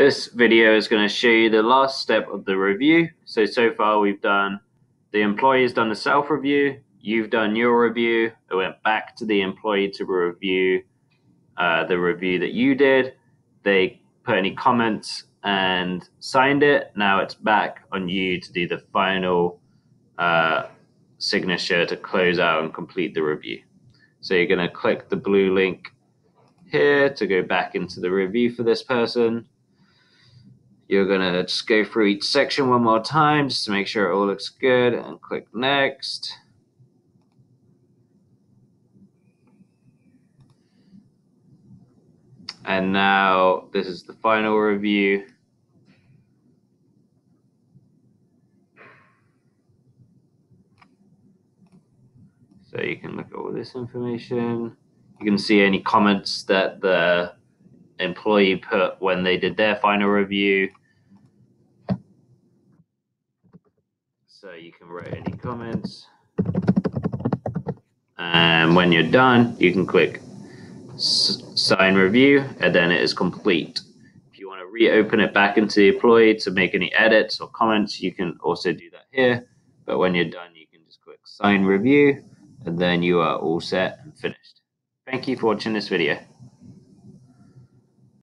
This video is going to show you the last step of the review. So, so far we've done, the employee has done the self-review, you've done your review, it went back to the employee to review uh, the review that you did. They put any comments and signed it. Now it's back on you to do the final uh, signature to close out and complete the review. So you're going to click the blue link here to go back into the review for this person. You're to just go through each section one more time just to make sure it all looks good and click next. And now this is the final review. So you can look at all this information. You can see any comments that the employee put when they did their final review. So you can write any comments. And when you're done, you can click sign review, and then it is complete. If you want to reopen it back into employee to make any edits or comments, you can also do that here. But when you're done, you can just click sign review, and then you are all set and finished. Thank you for watching this video.